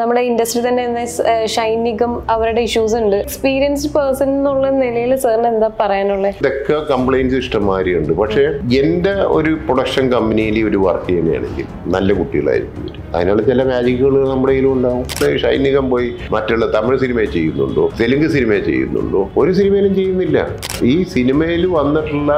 നമ്മുടെ ഇൻഡസ്ട്രി തന്നെ ഷൈനിക്കും അവരുടെ ഇഷ്യൂസ് ഉണ്ട്. എക്സ്പീരിയൻസ്ഡ് പേഴ്സൺ എന്നുള്ള നിലയിൽ സാറിന് എന്താ പറയാനുള്ളത് ഇതൊക്കെ കംപ്ലൈൻസ് ഇഷ്ടംമാതിരി ഉണ്ട് പക്ഷേ എന്റെ ഒരു പ്രൊഡക്ഷൻ കമ്പനിയിൽ ഒരു വർക്ക് ചെയ്യുകയാണെങ്കിൽ നല്ല കുട്ടികളായിരിക്കും അതിനുള്ള ചില മാജിക്കുകൾ നമ്മുടെ കയ്യിലും ഉണ്ടാവും. ഷൈനികം പോയി മറ്റുള്ള തമിഴ് സിനിമ ചെയ്യുന്നുണ്ടോ തെലുങ്ക് സിനിമ ചെയ്യുന്നുണ്ടോ ഒരു സിനിമയിലും ചെയ്യുന്നില്ല. ഈ സിനിമയിൽ വന്നിട്ടുള്ള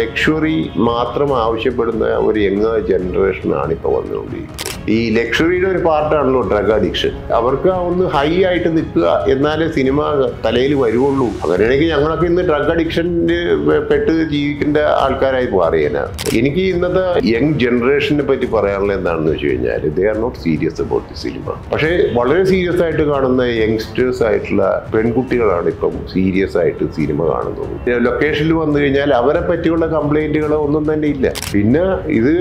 ലക്ഷറി മാത്രം ആവശ്യപ്പെടുന്ന ഒരു യങ് ജനറേഷനാണ് ഇപ്പോൾ വന്നുകൊണ്ടിരിക്കുന്നത്. ഈ ലക്ഷറിയുടെ ഒരു പാർട്ടാണല്ലോ ഡ്രഗ് അഡിക്ഷൻ അവർക്ക് ഒന്ന് ഹൈ ആയിട്ട് നിൽക്കുക എന്നാലേ സിനിമ തലയിൽ വരുവുള്ളൂ. അങ്ങനെയാണെങ്കിൽ ഞങ്ങളൊക്കെ ഇന്ന് ഡ്രഗ് അഡിക്ഷനിൽ പെട്ട് ജീവിക്കേണ്ട ആൾക്കാരായി മാറിയേനാ. എനിക്ക് ഇന്നത്തെ യങ് ജനറേഷനെ പറ്റി പറയാനുള്ളത് എന്താണെന്ന് വെച്ച് കഴിഞ്ഞാൽ they are not serious about the cinema പക്ഷേ വളരെ സീരിയസ് ആയിട്ട് കാണുന്ന യങ്സ്റ്റേഴ്സ് ആയിട്ടുള്ള പെൺകുട്ടികളാണ് ഇപ്പം സീരിയസ് ആയിട്ട് സിനിമ കാണുന്നത്. ലൊക്കേഷനിൽ വന്നു കഴിഞ്ഞാൽ അവരെ പറ്റിയുള്ള കംപ്ലൈന്റുകൾ ഒന്നും തന്നെ ഇല്ല. പിന്നെ ഇത്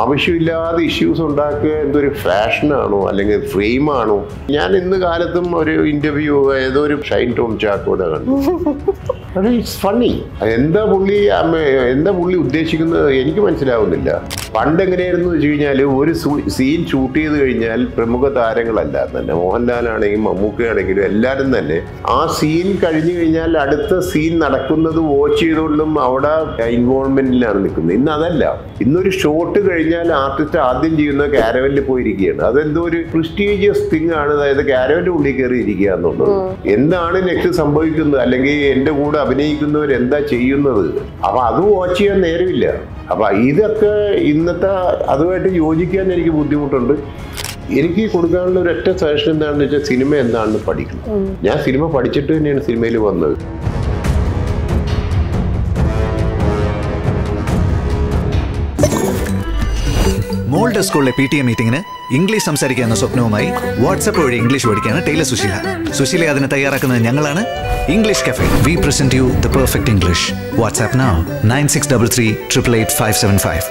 ആവശ്യമില്ലാതെ ഇഷ്യൂസ് ഉണ്ടാക്കുക എന്തൊരു ഫാഷനാണോ അല്ലെങ്കിൽ ഫ്രെയിമാണോ? ഞാൻ ഇന്ന് കാലത്തും ഒരു ഇന്റർവ്യൂ ഏതോ ഒരു ഷൈൻ ടോം ചാക്കോടെ കണ്ടു. It's funny. എന്താ പുള്ളി അമ്മ- എന്താ പുള്ളി ഉദ്ദേശിക്കുന്നത് എനിക്ക് മനസ്സിലാവുന്നില്ല. പണ്ട് എങ്ങനെയായിരുന്നു വെച്ച് കഴിഞ്ഞാൽ ഒരു സീൻ ഷൂട്ട് ചെയ്ത് കഴിഞ്ഞാൽ പ്രമുഖ താരങ്ങളല്ല തന്നെ. മോഹൻലാലാണെങ്കിലും മമ്മൂക്കയാണെങ്കിലും എല്ലാവരും തന്നെ. ആ സീൻ കഴിഞ്ഞു കഴിഞ്ഞാൽ അടുത്ത സീൻ നടക്കുന്നത് വാച്ച് ചെയ്തുകൊണ്ടും അവിടെ ഇൻവോൾവ്മെന്റിലാണ് നിൽക്കുന്നത്. ഇന്ന് അതല്ല. ഇന്നൊരു ഷോട്ട് കഴിഞ്ഞാൽ ആർട്ടിസ്റ്റ് ആദ്യം ചെയ്യുന്ന കാരവലിൽ പോയിരിക്കുകയാണ്. അതെന്തോ ഒരു പ്രിസ്റ്റീജിയസ് തിങ് ആണ്. അതായത് കാരവലിന്റെ ഉള്ളിൽ കയറി ഇരിക്കുക എന്നുള്ളത് എന്താണ് നെക്സ്റ്റ് സംഭവിക്കുന്നത്? അല്ലെങ്കിൽ എന്റെ കൂടെ അഭിനയിക്കുന്നവർ എന്താ ചെയ്യുന്നത്? അപ്പൊ അത് വാച്ച് ചെയ്യാൻ നേരമില്ല. അപ്പൊ ഇതൊക്കെ ഇന്നത്തെ അതുമായിട്ട് യോജിക്കാൻ എനിക്ക് ബുദ്ധിമുട്ടുണ്ട്. എനിക്ക് കൊടുക്കാനുള്ള ഒരു ഒറ്റ സജഷൻ എന്താണെന്ന് വെച്ചാൽ സിനിമ എന്താണെന്ന് പഠിക്കണം. ഞാൻ സിനിമ പഠിച്ചിട്ട് തന്നെയാണ് സിനിമയിൽ വന്നത്. മോൾഡ് സ്കൂളിലെ പി ടി എ മീറ്റിംഗിന് ഇംഗ്ലീഷ് സംസാരിക്കുക എന്ന സ്വപ്നവുമായി വാട്സപ്പ് വഴി ഇംഗ്ലീഷ് പഠിക്കാണ് ടൈലർ സുശീല. സുശീല അതിന് തയ്യാറാക്കുന്നത് ഞങ്ങളാണ്. English cafe we present you the perfect English WhatsApp now nine six double three triple eight five seven five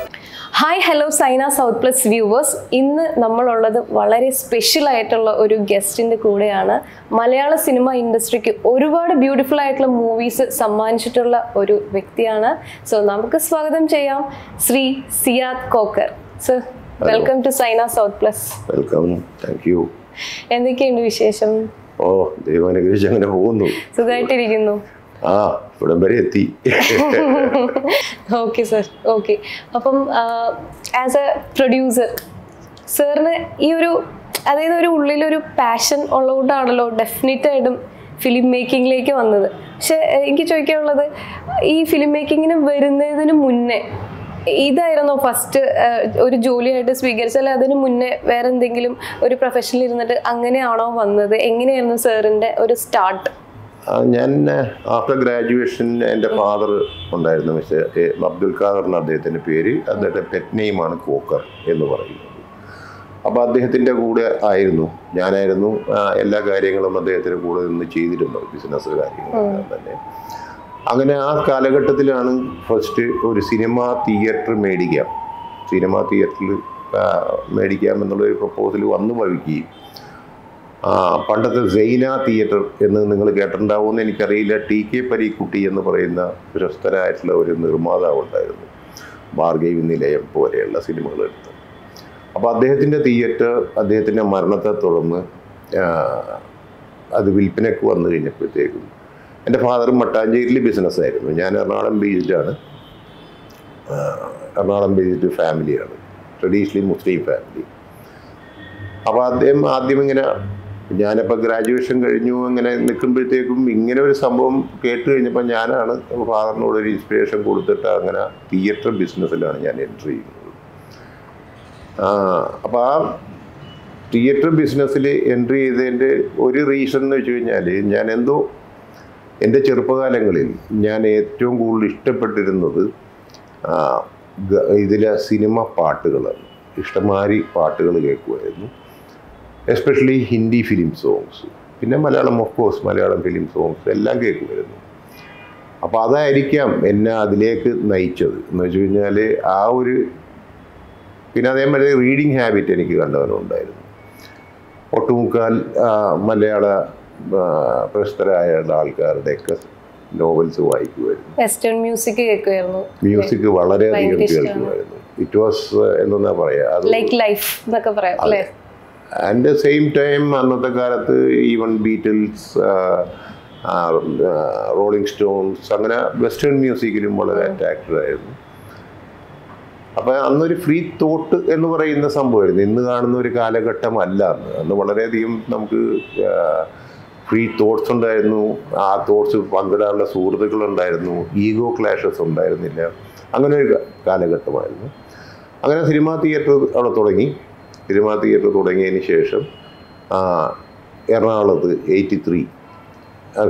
hi hello Saina South Plus viewers ഇന്ന് നമ്മളുള്ളത് വളരെ സ്പെഷ്യൽ ആയിട്ടുള്ള ഒരു ഗസ്റ്റിന്റെ കൂടെയാണ്. മലയാള സിനിമ ഇൻഡസ്ട്രിക്ക് ഒരുപാട് ബ്യൂട്ടിഫുൾ ആയിട്ടുള്ള മൂവീസ് സമ്മാനിച്ചിട്ടുള്ള ഒരു വ്യക്തിയാണ്. സോ നമുക്ക് സ്വാഗതം ചെയ്യാം. Shri Siyad Koker. Sir welcome to Saina South Plus welcome thank you എന്തൊക്കെയുണ്ട് വിശേഷം? ഓ ദൈവം അനുഗ്രഹിച്ച് അങ്ങനെ പോകുന്നു. സുഖമായിട്ടിരിക്കുന്നു ആ ഇവിടം വരെ എത്തി. ഓക്കെ സർ ഓക്കെ അപ്പം ആസ് എ പ്രൊഡ്യൂസർ സാറിന് ഈ ഒരു അതായത് ഒരു ഉള്ളിലൊരു പാഷൻ ഉള്ളതുകൊണ്ടാണല്ലോ ഡെഫിനറ്റ് ആയിട്ടും ഫിലിം മേക്കിങ്ങിലേക്ക് വന്നത്. പക്ഷെ എനിക്ക് ചോദിക്കാനുള്ളത് ഈ ഫിലിം മേക്കിങ്ങിന് വരുന്നതിന് മുന്നേ ഇതായിരുന്നോ ഫസ്റ്റ് ഒരു ജോലിയായിട്ട് സ്വീകരിച്ചാൽ അതിന് മുന്നേ വേറെ എന്തെങ്കിലും ഒരു പ്രൊഫഷനിൽ ഇരുന്നിട്ട് അങ്ങനെയാണോ വന്നത്? എങ്ങനെയായിരുന്നു സാറിന്റെ ഒരു സ്റ്റാർട്ട് ഞാൻ ആഫ്റ്റർ ഗ്രാജുവേഷൻ എന്റെ ഫാദർ ഉണ്ടായിരുന്നു മിസ്റ്റർ അബ്ദുൽ ഖാദർ എന്ന അദ്ദേഹത്തിന്റെ പേര്. അദ്ദേഹത്തെ പെറ്റ് നെയിമാണ് കോക്കർ എന്ന് പറയുന്നത്. അപ്പോൾ അദ്ദേഹത്തിന്റെ കൂടെ ആയിരുന്നു. ഞാനായിരുന്നു എല്ലാ കാര്യങ്ങളും അദ്ദേഹത്തിന്റെ കൂടെ നിന്ന് ചെയ്തിരുന്നു ബിസിനസ് കാര്യങ്ങളെല്ലാം തന്നെ. അങ്ങനെ ആ കാലഘട്ടത്തിലാണ് ഫസ്റ്റ് ഒരു സിനിമ തിയേറ്റർ മേടിക്കാം സിനിമ തിയേറ്ററിൽ മേടിക്കാം എന്നുള്ളൊരു പ്രപ്പോസൽ വന്നു ആ, പണ്ടത്തെ സൈന തിയേറ്റർ എന്ന് നിങ്ങൾ കേട്ടിട്ടുണ്ടാവുമെന്ന് എനിക്കറിയില്ല. ടി കെ പരീക്കുട്ടി എന്ന് പറയുന്ന പ്രശസ്തനായിട്ടുള്ള ഒരു നിർമ്മാതാവ് ഉണ്ടായിരുന്നു. ഭാർഗവി നിലയം പോലെയുള്ള സിനിമകൾ എടുത്ത്. അപ്പോൾ അദ്ദേഹത്തിന്റെ തിയേറ്റർ അദ്ദേഹത്തിന്റെ മരണത്തെ തുടർന്ന് അത് വിൽപ്പനയ്ക്ക് വന്നു കഴിഞ്ഞപ്പോഴത്തേക്കും എന്റെ ഫാദർ മട്ടാഞ്ചേരിയിൽ ബിസിനസ്സായിരുന്നു. ഞാൻ എറണാകുളം ബേസ്ഡാണ് എറണാകുളം ബേസ്ഡ് ഫാമിലിയാണ്. Traditionally Muslim family. അപ്പോൾ അദ്ദേഹം ആദ്യം ഇങ്ങനെ ഞാനിപ്പോൾ ഗ്രാജുവേഷൻ കഴിഞ്ഞു അങ്ങനെ നിൽക്കുമ്പോഴത്തേക്കും ഇങ്ങനെ ഒരു സംഭവം കേട്ട് കഴിഞ്ഞപ്പോൾ ഞാനാണ് ഫാദറിനോട് ഒരു ഇൻസ്പിറേഷൻ കൊടുത്തിട്ട് അങ്ങനെ തിയേറ്റർ ബിസിനസ്സിലാണ് ഞാൻ എൻട്രി ചെയ്യുന്നത്. അപ്പോൾ ആ തിയേറ്റർ ബിസിനസ്സിൽ എൻട്രി ചെയ്തതിന്റെ ഒരു റീസൺ എന്ന് വെച്ച് കഴിഞ്ഞാൽ ഞാൻ എന്തോ എന്റെ ചെറുപ്പകാലങ്ങളിൽ ഞാൻ ഏറ്റവും കൂടുതൽ ഇഷ്ടപ്പെട്ടിരുന്നത് ഇതിലെ സിനിമ പാട്ടുകളാണ് ഇഷ്ടമാതിരി പാട്ടുകൾ കേൾക്കുമായിരുന്നു. എസ്പെഷ്യലി ഹിന്ദി ഫിലിം സോങ്സ് പിന്നെ Malayalam of course Malayalam film songs എല്ലാം കേൾക്കുമായിരുന്നു. അപ്പോൾ അതായിരിക്കാം എന്നെ അതിലേക്ക് നയിച്ചത്. എന്ന് വെച്ച് കഴിഞ്ഞാൽ ആ ഒരു പിന്നെ അതേമാതിരി റീഡിങ് ഹാബിറ്റ് എനിക്ക് കണ്ടവനുണ്ടായിരുന്നു. ഒട്ടുമുക്കാൽ മലയാള പ്രശസ്തരായ ആൾക്കാരുടെയൊക്കെ നോവൽസ് വായിക്കുമായിരുന്നു. വെസ്റ്റേൺ മ്യൂസിക് കേൾക്കുമായിരുന്നു. മ്യൂസിക് വളരെയധികം. കേൾക്കുമായിരുന്നു. ഇറ്റ് വാസ് എന്താ പറയാ അറ്റ് ലൈക്ക് ലൈഫ് എന്നൊക്കെ പറയാം അല്ലേ? ആൻഡ് സെയിം ടൈം അന്നത്തെ കാലത്ത് ഈവൻ ബീറ്റിൽസ് റോളിംഗ് സ്റ്റോൺസ് അങ്ങനെ വെസ്റ്റേൺ മ്യൂസിക്കിലും വളരെ അറ്റാക്റ്റഡ് ആയിരുന്നു. അപ്പം അന്നൊരു ഫ്രീ തോട്ട് എന്ന് പറയുന്ന സംഭവമായിരുന്നു. ഇന്ന് കാണുന്ന ഒരു കാലഘട്ടമല്ല അന്ന്. അന്ന് വളരെയധികം നമുക്ക് ഫ്രീ തോട്ട്സ് ഉണ്ടായിരുന്നു. ആ തോട്ട്സ് പങ്കിടാനുള്ള സുഹൃത്തുക്കളുണ്ടായിരുന്നു. ഈഗോ ക്ലാഷസ് ഉണ്ടായിരുന്നില്ല. അങ്ങനെ ഒരു കാലഘട്ടമായിരുന്നു. അങ്ങനെ സിനിമാ തിയേറ്റർ അവിടെ തുടങ്ങി. സിനിമാ തിയേറ്റർ തുടങ്ങിയതിന് ശേഷം എറണാകുളത്ത് eighty three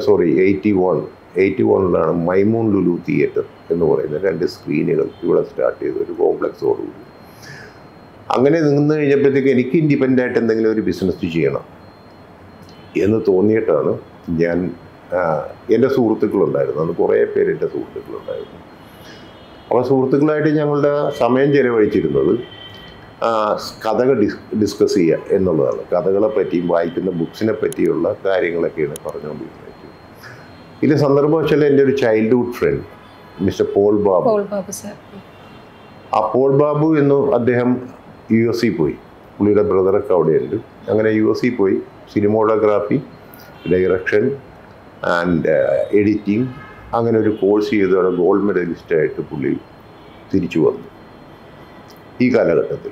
sorry eighty one eighty വണ്ണിലാണ് Maimoon Lulu theatre എന്ന് പറയുന്ന രണ്ട് സ്ക്രീനുകൾ ഇവിടെ സ്റ്റാർട്ട് ചെയ്തു ഒരു കോംപ്ലക്സോടുകൂടി അങ്ങനെ നിന്ന് കഴിഞ്ഞപ്പോഴത്തേക്ക് എനിക്ക് ഇൻഡിപെൻഡന്റ് ആയിട്ട് എന്തെങ്കിലും ഒരു ബിസിനസ് ചെയ്യണം. എന്ന് തോന്നിയിട്ടാണ് ഞാൻ എന്റെ സുഹൃത്തുക്കളുണ്ടായിരുന്നു അന്ന് കുറേ പേര് എന്റെ സുഹൃത്തുക്കളുണ്ടായിരുന്നു. അപ്പോൾ സുഹൃത്തുക്കളായിട്ട് ഞങ്ങളുടെ സമയം ചെലവഴിച്ചിരുന്നത് കഥകൾ ഡിസ് ഡിസ്കസ് ചെയ്യുക എന്നുള്ളതാണ്. കഥകളെ പറ്റിയും വായിക്കുന്ന ബുക്സിനെ പറ്റിയുള്ള കാര്യങ്ങളൊക്കെയാണ് പറഞ്ഞുകൊണ്ടിരുന്നത്. ഇതിന്റെ സന്ദർഭവശാൽ എന്റെ ഒരു childhood friend mister Paul Babu ആ പോൾ ബാബു എന്ന് അദ്ദേഹം യു എസ് സി പോയി. പുള്ളിയുടെ ബ്രദറൊക്കെ അവിടെയുണ്ട്. അങ്ങനെ യു എസ് സി പോയി. സിനിമോഗ്രാഫി ഡയറക്ഷൻ ആൻഡ് എഡിറ്റിംഗ് അങ്ങനെ ഒരു കോഴ്സ് ചെയ്തോടെ ഗോൾഡ് മെഡലിസ്റ്റായിട്ട് പുള്ളി തിരിച്ചു വന്നു ഈ കാലഘട്ടത്തിൽ.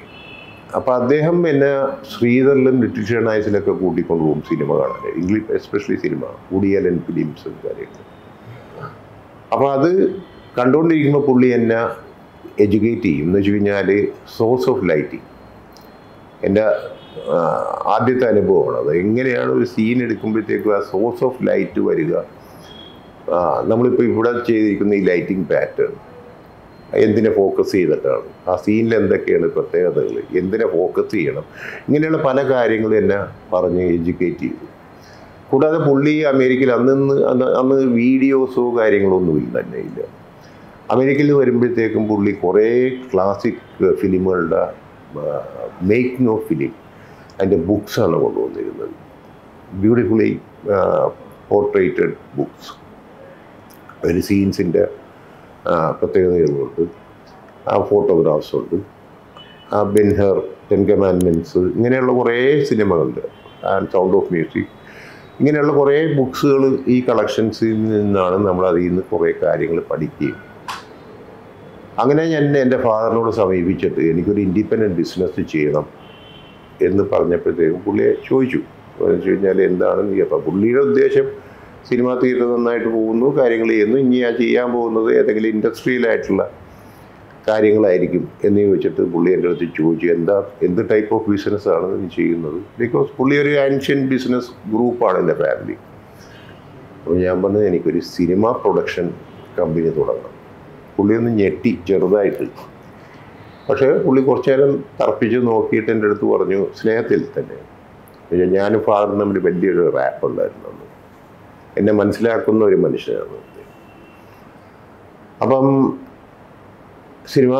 അപ്പോൾ അദ്ദേഹം എന്നെ ശ്രീധറിലും ലിറ്റിൽ നൈസിലൊക്കെ കൂട്ടിക്കൊണ്ടുപോകും സിനിമ കാണാൻ. ഇംഗ്ലീഷ് എസ്പെഷ്യലി സിനിമ കുടിയലൻ ഫിലിംസും കാര്യങ്ങളും അപ്പോൾ അത് കണ്ടുകൊണ്ടിരിക്കുമ്പോൾ പുള്ളി എന്നെ എഡ്യൂക്കേറ്റ് ചെയ്യും. എന്ന് വെച്ച് കഴിഞ്ഞാൽ സോഴ്സ് ഓഫ് ലൈറ്റിംഗ്. എന്റെ ആദ്യത്തെ അനുഭവമാണ്. അത് എങ്ങനെയാണ് ഒരു സീൻ എടുക്കുമ്പോഴത്തേക്കും ആ സോഴ്സ് ഓഫ് ലൈറ്റ് വരിക? നമ്മളിപ്പോൾ ഇവിടെ ചെയ്തിരിക്കുന്ന ഈ ലൈറ്റിംഗ് പാറ്റേൺ എന്തിനെ ഫോക്കസ് ചെയ്തിട്ടാണ്? ആ സീനിൽ എന്തൊക്കെയാണ് പ്രത്യേകതകൾ എന്തിനെ ഫോക്കസ് ചെയ്യണം? ഇങ്ങനെയുള്ള പല കാര്യങ്ങളും എന്നെ പറഞ്ഞ് എഡ്യൂക്കേറ്റ് ചെയ്തു. കൂടാതെ പുള്ളി അമേരിക്കയിൽ അന്ന് അന്ന് വീഡിയോസോ കാര്യങ്ങളോ ഒന്നും തന്നെ ഇല്ല അമേരിക്കയിൽ വരുമ്പോഴത്തേക്കും പുള്ളി കുറേ ക്ലാസിക് ഫിലിമുകളുടെ മേക്കിംഗ് ഓഫ് ഫിലിം അതിന്റെ ബുക്സാണ് കൊണ്ടുവന്നിരുന്നത് ബ്യൂട്ടിഫുള്ളി പോർട്രേറ്റഡ് ബുക്സ് ഒരു സീൻസിന്റെ പ്രത്യേകതകളുണ്ട്. ആ ഫോട്ടോഗ്രാഫ്സ് ഉണ്ട്. ആ ബെൻഹർ ടെൻ കമാൻമെന്റ്സ് ഇങ്ങനെയുള്ള കുറേ സിനിമകളുണ്ട്. ആൻഡ് സൗണ്ട് ഓഫ് മ്യൂസിക് ഇങ്ങനെയുള്ള കുറേ ബുക്സുകൾ ഈ കളക്ഷൻസിൽ നിന്നാണ് നമ്മൾ അതിൽ നിന്ന് കുറേ കാര്യങ്ങൾ പഠിക്കുകയും. അങ്ങനെ ഞാൻ എന്റെ ഫാദറിനോട് സമീപിച്ചിട്ട് എനിക്കൊരു ഇൻഡിപെൻഡന്റ് ബിസിനസ് ചെയ്യണം. എന്ന് പറഞ്ഞപ്പോഴത്തേക്കും പുള്ളിയെ ചോദിച്ചു. വെച്ച് കഴിഞ്ഞാൽ എന്താണ് നീ അപ്പം പുള്ളിയുടെ ഉദ്ദേശം? സിനിമ തിയേറ്റർ നന്നായിട്ട് പോകുന്നു കാര്യങ്ങൾ ചെയ്യുന്നു ഇനി ഞാൻ ചെയ്യാൻ പോകുന്നത് ഏതെങ്കിലും ഇൻഡസ്ട്രിയിലായിട്ടുള്ള കാര്യങ്ങളായിരിക്കും എന്ന് ചോദിച്ചിട്ട് പുള്ളി എന്റെ അടുത്ത് ചോദിച്ചു എന്താ എന്ത് ടൈപ്പ് ഓഫ് ബിസിനസ്സാണ് നീ ചെയ്യുന്നത്? ബിക്കോസ് പുള്ളി ഒരു ആൻഷ്യൻ ബിസിനസ് ഗ്രൂപ്പാണ് എന്റെ ഫാമിലി അപ്പോൾ ഞാൻ പറഞ്ഞത് എനിക്കൊരു സിനിമ പ്രൊഡക്ഷൻ കമ്പനി തുടങ്ങണം. പുള്ളിയൊന്ന് ഞെട്ടി ചെറുതായിട്ട്. പക്ഷേ പുള്ളി കുറച്ചു നേരം തർപ്പിച്ച് നോക്കിയിട്ട് എന്റെ അടുത്ത് പറഞ്ഞു സ്നേഹത്തിൽ തന്നെ. ഞാനും ഫാദറും തമ്മിൽ വലിയൊരു റാപ്പ് ഉണ്ടായിരുന്നു എന്നെ മനസ്സിലാക്കുന്ന ഒരു മനുഷ്യനാണ് അപ്പം സിനിമ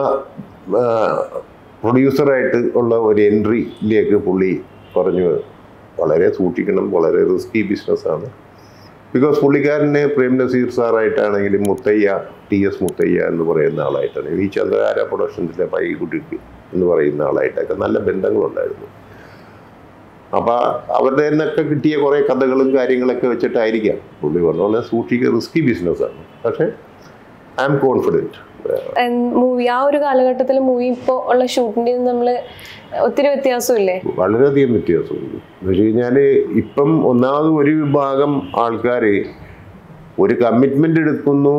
പ്രൊഡ്യൂസറായിട്ട് ഉള്ള ഒരു എൻട്രിയിലേക്ക് പുള്ളി പറഞ്ഞു വളരെ സൂക്ഷിക്കണം വളരെ റിസ്കി ബിസിനസ്സാണ് ബിക്കോസ് പുള്ളിക്കാരന് പ്രേം നസീർ സാറായിട്ടാണെങ്കിലും മുത്തയ്യ ടി എസ് മുത്തയ്യ എന്ന് പറയുന്ന ആളായിട്ടാണ്. ഈ ചന്ദ്രകാര പ്രൊഡക്ഷൻസിലെ പൈകുട്ടിക്ക് എന്ന് പറയുന്ന ആളായിട്ടൊക്കെ നല്ല ബന്ധങ്ങളുണ്ടായിരുന്നു. അപ്പോൾ അവരുടെ നിന്നൊക്കെ കിട്ടിയ കുറേ കഥകളും കാര്യങ്ങളൊക്കെ വെച്ചിട്ടായിരിക്കാം. പുള്ളി പറഞ്ഞ പോലെ സൂക്ഷിക്കുക റിസ്കി ബിസിനസ്സാണ് പക്ഷേ ഐ ആം കോൺഫിഡന്റ് മൂവി ആ ഒരു കാലഘട്ടത്തിൽ മൂവി ഇപ്പോൾ ഉള്ള ഷൂട്ടിന്റെ നമ്മൾ ഒത്തിരി വ്യത്യാസമില്ലേ? വളരെയധികം വ്യത്യാസമുണ്ട്. എന്ന് വെച്ച് കഴിഞ്ഞാൽ ഇപ്പം ഒന്നാമത് ഒരു വിഭാഗം ആൾക്കാർ ഒരു കമ്മിറ്റ്മെന്റ് എടുക്കുന്നു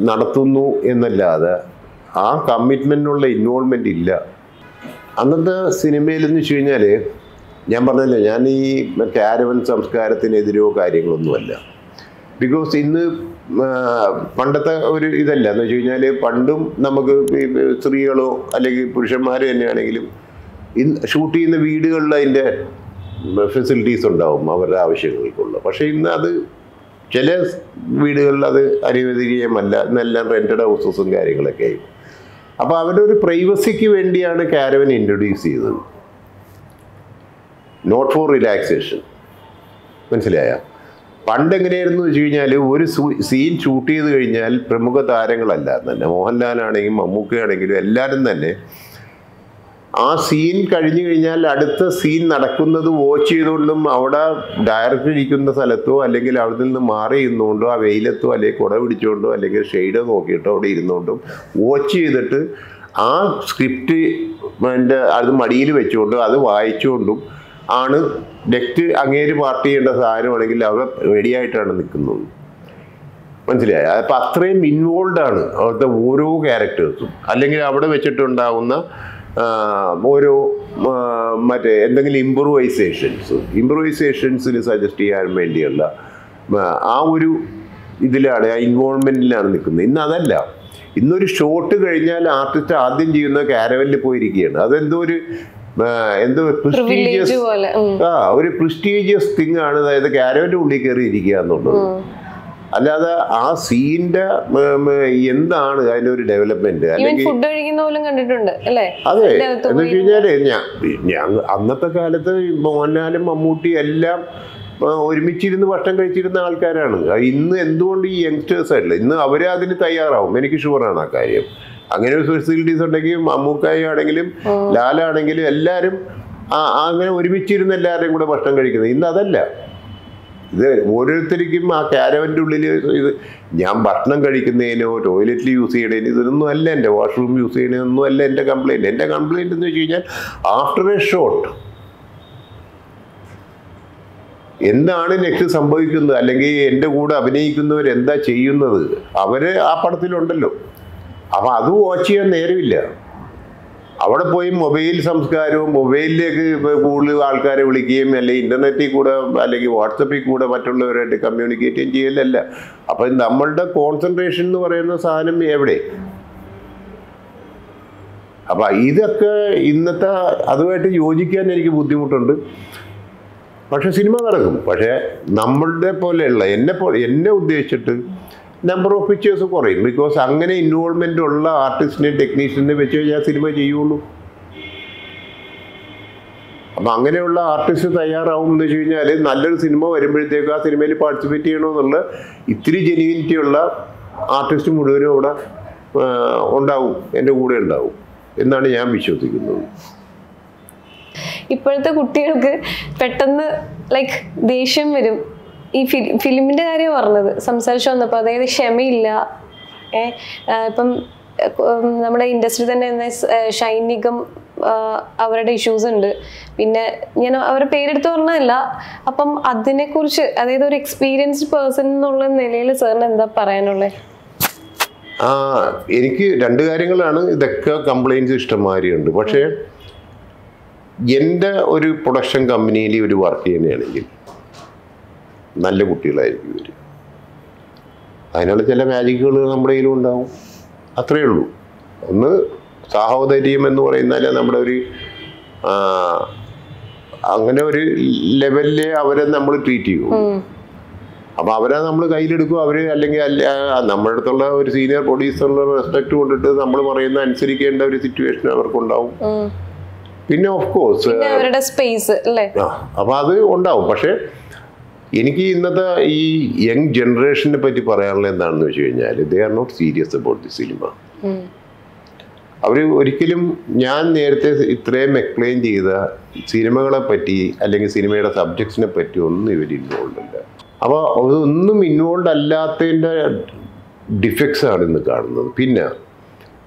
നടത്തുന്നു എന്നല്ലാതെ ആ കമ്മിറ്റ്മെന്റിനുള്ള ഇൻവോൾവ്മെന്റ് ഇല്ല. അന്നത്തെ സിനിമയിൽ എന്ന് വെച്ച് കഴിഞ്ഞാൽ ഞാൻ പറഞ്ഞല്ലോ ഞാൻ ഈ കാരവൻ സംസ്കാരത്തിനെതിരോ കാര്യങ്ങളൊന്നുമല്ല. ബിക്കോസ് ഇന്ന് പണ്ടത്തെ ഒരു ഇതല്ല. എന്ന് വെച്ച് കഴിഞ്ഞാൽ പണ്ടും നമുക്ക് സ്ത്രീകളോ അല്ലെങ്കിൽ പുരുഷന്മാർ തന്നെയാണെങ്കിലും ഇന്ന് ഷൂട്ട് ചെയ്യുന്ന വീടുകളിൽ അതിന്റെ ഫെസിലിറ്റീസ് ഉണ്ടാവും അവരുടെ ആവശ്യങ്ങൾക്കുള്ള. പക്ഷേ ഇന്ന് അത് ചില വീടുകളിൽ അത് അനുവദനീയമല്ല. ഇന്നെല്ലാം റെന്റഡ് ഹൗസസും കാര്യങ്ങളൊക്കെ ആയി. അപ്പോൾ അവരുടെ ഒരു പ്രൈവസിക്ക് വേണ്ടിയാണ് കാരവൻ ഇൻട്രൊഡ്യൂസ് ചെയ്തത്. നോട്ട് ഫോർ റിലാക്സേഷൻ മനസ്സിലായ? പണ്ട് എങ്ങനെയായിരുന്നു വെച്ച് കഴിഞ്ഞാൽ ഒരു സീൻ ഷൂട്ട് ചെയ്ത് കഴിഞ്ഞാൽ പ്രമുഖ താരങ്ങളല്ല തന്നെ. മോഹൻലാലാണെങ്കിലും മമ്മൂക്കയാണെങ്കിലും എല്ലാവരും തന്നെ. ആ സീൻ കഴിഞ്ഞു കഴിഞ്ഞാൽ അടുത്ത സീൻ നടക്കുന്നത് വാച്ച് ചെയ്തുകൊണ്ടും അവിടെ ഡയറക്റ്റ് ഇരിക്കുന്ന സ്ഥലത്തോ അല്ലെങ്കിൽ അവിടെ നിന്ന് മാറി ഇരുന്നുകൊണ്ടോ ആ വെയിലത്തോ അല്ലെങ്കിൽ കുട പിടിച്ചുകൊണ്ടോ അല്ലെങ്കിൽ ഷെയ്ഡ് നോക്കിയിട്ടോ അവിടെ ഇരുന്നുകൊണ്ടും വാച്ച് ചെയ്തിട്ട് ആ സ്ക്രിപ്റ്റ് അത് മടിയിൽ വെച്ചുകൊണ്ടും അത് വായിച്ചുകൊണ്ടും ആണ് നെക്സ്റ്റ് അങ്ങേര് പാർട്ടി ചെയ്യേണ്ട സാധനമാണെങ്കിൽ അവിടെ റെഡി ആയിട്ടാണ് നിൽക്കുന്നത്. മനസ്സിലായ? അപ്പം അത്രയും ഇൻവോൾവ് ആണ് അവിടുത്തെ ഓരോ ക്യാരക്ടേഴ്സും അല്ലെങ്കിൽ അവിടെ വെച്ചിട്ടുണ്ടാവുന്ന ഓരോ മറ്റേ എന്തെങ്കിലും ഇമ്പ്രൂവൈസേഷൻസ് ഇമ്പ്രൂവൈസേഷൻസിന് സജസ്റ്റ് ചെയ്യാൻ വേണ്ടിയുള്ള ആ, ഒരു ഇതിലാണ് ആ ഇൻവോൾവ്മെന്റിലാണ് നിൽക്കുന്നത്. ഇന്ന് അതല്ല. ഇന്നൊരു ഷോട്ട് കഴിഞ്ഞാൽ ആർട്ടിസ്റ്റ് ആദ്യം ചെയ്യുന്ന കാരവലിൽ പോയിരിക്കുകയാണ്. അതെന്തോ ഒരു എന്തോ പോലെ ആ ഒരു പ്രിസ്റ്റീജിയസ് തിങ് ആണ് അതായത് കാരവന്റെ ഉള്ളിൽ കയറി ഇരിക്കുക എന്നുള്ളത്. അല്ലാതെ ആ സീന്റെ എന്താണ് അതിന്റെ ഒരു ഡെവലപ്മെന്റ് അതെ അതിന്റെ എന്ന് വെച്ച് കഴിഞ്ഞാൽ ഞാൻ അന്നത്തെ കാലത്ത് മോഹൻലാലും മമ്മൂട്ടി എല്ലാം ഒരുമിച്ചിരുന്ന് ഭക്ഷണം കഴിച്ചിരുന്ന ആൾക്കാരാണ്. ഇന്ന് എന്തുകൊണ്ട് ഈ യങ്സ്റ്റേഴ്സ് ആയിട്ടില്ല ഇന്ന് അവരെ അതിന് തയ്യാറാവും. എനിക്ക് ഷുവറാണ് ആ കാര്യം. അങ്ങനെ ഒരു ഫെസിലിറ്റീസ് ഉണ്ടെങ്കിൽ മമ്മൂക്കായി ആണെങ്കിലും ലാലാണെങ്കിലും എല്ലാവരും അങ്ങനെ ഒരുമിച്ചിരുന്ന് എല്ലാവരുടെയും കൂടെ ഭക്ഷണം കഴിക്കുന്നത്. ഇന്ന് അതല്ല. ഇത് ഓരോരുത്തർക്കും ആ ക്യാരവന്റെ ഉള്ളിൽ ഇത് ഞാൻ ഭക്ഷണം കഴിക്കുന്നതിനോ ടോയ്ലറ്റിൽ യൂസ് ചെയ്യണതിന് ഇതൊന്നും അല്ല എന്റെ വാഷ്റൂം യൂസ് ചെയ്യണതൊന്നും അല്ല എന്റെ കംപ്ലയിന്റ് എന്റെ കംപ്ലയിന്റ് എന്ന് വെച്ച് കഴിഞ്ഞാൽ ആഫ്റ്റർ എ ഷോട്ട് എന്താണ് നെക്സ്റ്റ് സംഭവിക്കുന്നത്? അല്ലെങ്കിൽ എന്റെ കൂടെ അഭിനയിക്കുന്നവർ എന്താ ചെയ്യുന്നത്? അവർ ആ പടത്തിലുണ്ടല്ലോ. അപ്പം അത് വാച്ച് ചെയ്യാൻ നേരമില്ല. അവിടെ പോയി മൊബൈൽ സംസ്കാരവും മൊബൈലിലേക്ക് കൂടുതൽ ആൾക്കാരെ വിളിക്കുകയും അല്ലെങ്കിൽ ഇന്റർനെറ്റിൽ കൂടെ അല്ലെങ്കിൽ വാട്സപ്പിൽ കൂടെ മറ്റുള്ളവരായിട്ട് കമ്മ്യൂണിക്കേറ്റ് ചെയ്യലല്ല. അപ്പം നമ്മളുടെ കോൺസെൻട്രേഷൻ എന്ന് പറയുന്ന സാധനം എവിടെ? അപ്പം ഇതൊക്കെ ഇന്നത്തെ അതുമായിട്ട് യോജിക്കാൻ എനിക്ക് ബുദ്ധിമുട്ടുണ്ട്. പക്ഷെ സിനിമ നടക്കും. പക്ഷേ നമ്മളുടെ പോലെയുള്ള എന്നെ പോലെ എന്നെ ഉദ്ദേശിച്ചിട്ട് നമ്പർ ഓഫ് പിക്ചേഴ്സ് കുറയും. ബിക്കോസ് അങ്ങനെ ഇൻവോൾവ്മെന്റ് ഉള്ള ആർട്ടിസ്റ്റിനെ ടെക്നീഷ്യനെ വെച്ച് കഴിഞ്ഞാൽ സിനിമ ചെയ്യുള്ളൂ. അപ്പം അങ്ങനെയുള്ള ആർട്ടിസ്റ്റ് തയ്യാറാവും എന്ന് വെച്ച് കഴിഞ്ഞാൽ നല്ലൊരു സിനിമ വരുമ്പോഴത്തേക്ക് ആ സിനിമയിൽ പാർട്ടിസിപ്പേറ്റ് ചെയ്യണമെന്നുള്ള ഇത്തിരി ജെനുവിനിറ്റി ഉള്ള ആർട്ടിസ്റ്റ് മുഴുവനും അവിടെ ഉണ്ടാവും. എന്റെ കൂടെ ഉണ്ടാവും. എന്നാണ് ഞാൻ വിശ്വസിക്കുന്നത്. ഇപ്പോഴത്തെ കുട്ടികൾക്ക് പെട്ടെന്ന് ലൈക്ക് ദേഷ്യം വരും. ഈ ഫിലി ഫിലിമിന്റെ കാര്യം പറഞ്ഞത്. സംസാരിച്ചു വന്നപ്പോൾ അതായത് ക്ഷമയില്ല. ഏ ഇപ്പം നമ്മുടെ ഇൻഡസ്ട്രി തന്നെ ഷൈനികം അവരുടെ ഇഷ്യൂസ് ഉണ്ട്. പിന്നെ ഞാൻ അവരുടെ പേരെടുത്ത് പറഞ്ഞതല്ല. അപ്പം അതിനെക്കുറിച്ച് അതായത് ഒരു എക്സ്പീരിയൻസ്ഡ് പേഴ്സൺ എന്നുള്ള നിലയിൽ സാറിന് എന്താ പറയാനുള്ളത് ആ എനിക്ക് രണ്ട് കാര്യങ്ങളാണ് ഇതൊക്കെ കംപ്ലൈന്റ്സ് ഇഷ്ടംമാതിരിയുണ്ട് പക്ഷേ എന്റെ ഒരു പ്രൊഡക്ഷൻ കമ്പനിയിൽ ഒരു വർക്ക് ചെയ്യുന്നതാണെങ്കിൽ നല്ല കുട്ടികളായിരിക്കും ഇവർ അതിനുള്ള ചില മാജിക്കുകൾ നമ്മുടെ കയ്യിലും ഉണ്ടാവും. അത്രയേ ഉള്ളൂ. ഒന്ന് സാഹോദര്യം എന്ന് പറയുന്നാൽ നമ്മുടെ ഒരു അങ്ങനെ ഒരു ലെവലിലെ അവരെ നമ്മൾ ട്രീറ്റ് ചെയ്യും. അപ്പൊ അവരെ നമ്മൾ കയ്യിലെടുക്കും. അവർ അല്ലെങ്കിൽ അല്ല നമ്മുടെ അടുത്തുള്ള ഒരു സീനിയർ പ്രൊഡ്യൂസറിനുള്ള റെസ്പെക്ട് കൊണ്ടിട്ട് നമ്മൾ പറയുന്ന അനുസരിക്കേണ്ട ഒരു സിറ്റുവേഷൻ അവർക്കുണ്ടാവും. പിന്നെ ഓഫ് കോഴ്സ് പിന്നെ അവരുടെ സ്പേസ് അല്ലേ? ആ അപ്പൊ അത് ഉണ്ടാവും. പക്ഷെ എനിക്ക് ഇന്നത്തെ ഈ യങ് ജനറേഷനെ പറ്റി പറയാനുള്ള എന്താണെന്ന് വെച്ച് കഴിഞ്ഞാൽ they are not serious about the cinema. അവർ ഒരിക്കലും ഞാൻ നേരത്തെ ഇത്രയും എക്സ്പ്ലെയിൻ ചെയ്ത സിനിമകളെ പറ്റി അല്ലെങ്കിൽ സിനിമയുടെ സബ്ജക്ട്സിനെ പറ്റി ഒന്നും ഇവർ ഇൻവോൾവ് അല്ല. അപ്പോൾ അതൊന്നും ഇൻവോൾവ് അല്ലാത്തതിന്റെ ഡിഫക്ട്സ് ആണ് ഇന്ന് കാണുന്നത്. പിന്നെ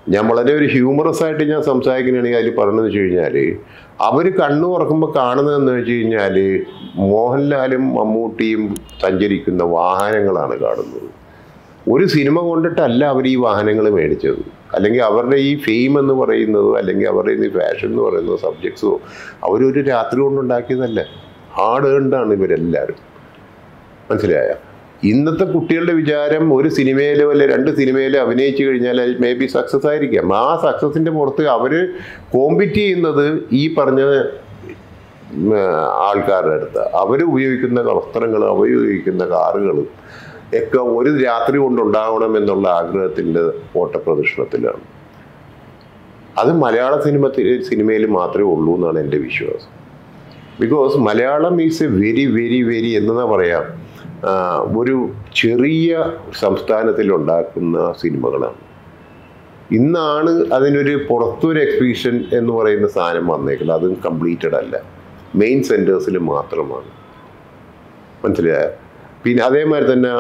ഞാൻ വളരെ ഒരു ഹ്യൂമറസ് ആയിട്ട് ഞാൻ സംസാരിക്കുകയാണെങ്കിൽ അതിൽ പറഞ്ഞതെന്ന് വെച്ച് കഴിഞ്ഞാൽ അവർ കണ്ണു തുറക്കുമ്പോൾ കാണുന്നതെന്ന് വെച്ച് കഴിഞ്ഞാൽ മോഹൻലാലും മമ്മൂട്ടിയും സഞ്ചരിക്കുന്ന വാഹനങ്ങളാണ് കാണുന്നത്. ഒരു സിനിമ കൊണ്ടിട്ടല്ല അവർ ഈ വാഹനങ്ങൾ മേടിച്ചത്. അല്ലെങ്കിൽ അവരുടെ ഈ ഫെയിം എന്ന് പറയുന്നതോ അല്ലെങ്കിൽ അവരുടെ ഈ ഫാഷൻ എന്ന് പറയുന്ന സബ്ജക്ട്സോ അവരൊരു രാത്രി കൊണ്ടുണ്ടാക്കിയതല്ല ഹാർഡ് ഏൺഡാണ് ഇവരെല്ലാവരും മനസ്സിലായ? ഇന്നത്തെ കുട്ടികളുടെ വിചാരം ഒരു സിനിമയിലോ അല്ലെ രണ്ട് സിനിമയിലോ അഭിനയിച്ചു കഴിഞ്ഞാൽ മേ ബി സക്സസ് ആയിരിക്കാം. ആ സക്സസിന്റെ പുറത്ത് അവർ കോമ്പിറ്റ് ചെയ്യുന്നത് ഈ പറഞ്ഞ ആൾക്കാരുടെ അടുത്ത്. അവർ ഉപയോഗിക്കുന്ന വസ്ത്രങ്ങൾ ഉപയോഗിക്കുന്ന കാറുകളും ഒക്കെ ഒരു രാത്രി കൊണ്ടുണ്ടാവണം എന്നുള്ള ആഗ്രഹത്തിന്റെ ഓട്ടപ്രദർശനത്തിലാണ് അത് മലയാള സിനിമ സിനിമയിൽ മാത്രമേ ഉള്ളൂ എന്നാണ് എന്റെ വിശ്വാസം. Because Malayalam is a very very very എന്നതാ പറയാം ഒരു ചെറിയ സംസ്ഥാനത്തിൽ ഉണ്ടാക്കുന്ന സിനിമകളാണ്. ഇന്നാണ് അതിനൊരു പുറത്തൊരു എക്സിബിഷൻ എന്ന് പറയുന്ന സാധനം വന്നേക്കുന്നത്. അതും കംപ്ലീറ്റഡ് അല്ല. മെയിൻ സെന്റേഴ്സിൽ മാത്രമാണ്. മനസ്സിലായ? പിന്നെ അതേമാതിരി തന്നെ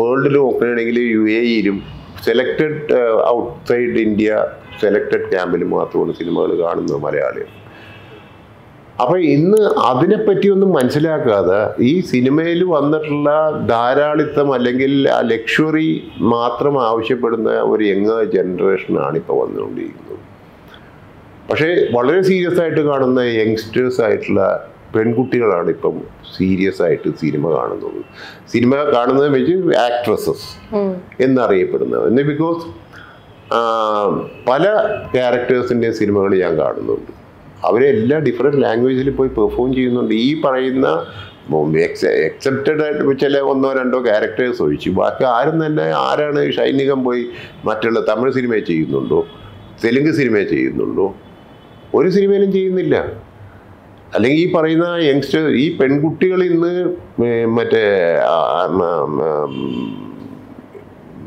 വേൾഡിൽ നോക്കുകയാണെങ്കിൽ യു എ ഇയിലും സെലക്റ്റഡ് ഔട്ട്സൈഡ് ഇന്ത്യ സെലക്റ്റഡ് ക്യാമ്പിൽ മാത്രമാണ് സിനിമകൾ കാണുന്നത് മലയാളികൾ. അപ്പൊ ഇന്ന് അതിനെപ്പറ്റിയൊന്നും മനസ്സിലാക്കാതെ ഈ സിനിമയിൽ വന്നിട്ടുള്ള ധാരാളിത്തം അല്ലെങ്കിൽ ആ ലക്ഷറി മാത്രം ആവശ്യപ്പെടുന്ന ഒരു യങ് ജനറേഷനാണ് ഇപ്പോൾ വന്നുകൊണ്ടിരിക്കുന്നത്. പക്ഷേ വളരെ സീരിയസ് ആയിട്ട് കാണുന്ന യങ്സ്റ്റേഴ്സ് ആയിട്ടുള്ള പെൺകുട്ടികളാണ് ഇപ്പം സീരിയസ് ആയിട്ട് സിനിമ കാണുന്നത്. സിനിമ കാണുന്നത് വെച്ച് ആക്ട്രസസ് എന്നറിയപ്പെടുന്നത് എന്ന് ബിക്കോസ് പല ക്യാരക്ടേഴ്സിന്റെ സിനിമകൾ ഞാൻ കാണുന്നുണ്ട്. അവരെല്ലാം ഡിഫറെന്റ് ലാംഗ്വേജിൽ പോയി പെർഫോം ചെയ്യുന്നുണ്ട്. ഈ പറയുന്ന എക്സെപ്റ്റഡ് ആയിട്ട് ചില ഒന്നോ രണ്ടോ ക്യാരക്ടേഴ്സ് ഒഴിച്ചു. ബാക്കി ആരും തന്നെ ആരാണ് ഷൈനികം പോയി മറ്റുള്ള തമിഴ് സിനിമ ചെയ്യുന്നുണ്ടോ? തെലുങ്ക് സിനിമ ചെയ്യുന്നുള്ളൂ ഒരു സിനിമയിലും ചെയ്യുന്നില്ല. അല്ലെങ്കിൽ ഈ പറയുന്ന യങ്സ്റ്റർ ഈ പെൺകുട്ടികൾ ഇന്ന് മറ്റേ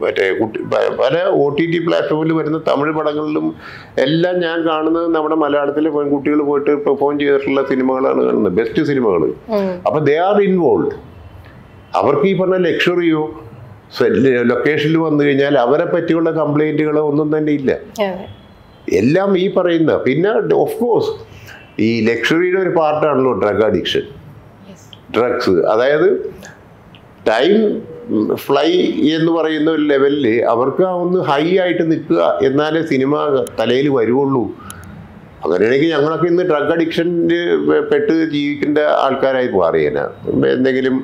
മറ്റേ കുട്ടി പല ഒ ടി ടി പ്ലാറ്റ്ഫോമിൽ വരുന്ന തമിഴ് പടങ്ങളിലും എല്ലാം ഞാൻ കാണുന്നത് നമ്മുടെ മലയാളത്തിലെ പെൺകുട്ടികൾ പോയിട്ട് പെർഫോം ചെയ്തിട്ടുള്ള സിനിമകളാണ് കാണുന്നത്. ബെസ്റ്റ് സിനിമകൾ അപ്പൊ ദേ ആർ ഇൻവോൾവ് അവർക്ക് ഈ പറഞ്ഞ ലക്ഷറിയോ ലൊക്കേഷനിൽ വന്നു കഴിഞ്ഞാൽ അവരെ പറ്റിയുള്ള കംപ്ലൈന്റുകളോ ഒന്നും തന്നെ ഇല്ല. എല്ലാം ഈ പറയുന്ന പിന്നെ ഓഫ് കോഴ്സ് ഈ ലക്ഷറിയുടെ ഒരു പാർട്ടാണല്ലോ ഡ്രഗ് അഡിക്ഷൻ ഡ്രഗ്സ് അതായത് ടൈം ഫ്ലൈ എന്ന് പറയുന്ന ഒരു ലെവലിൽ അവർക്ക് ഒന്ന് ഹൈ ആയിട്ട് നിൽക്കുക എന്നാലേ സിനിമ തലയിൽ വരുവുള്ളൂ. അങ്ങനെയാണെങ്കിൽ ഞങ്ങളൊക്കെ ഇന്ന് ഡ്രഗ് അഡിക്ഷനിൽ പെട്ട് ജീവിക്കേണ്ട ആൾക്കാരായി മാറിയേനാ. എന്തെങ്കിലും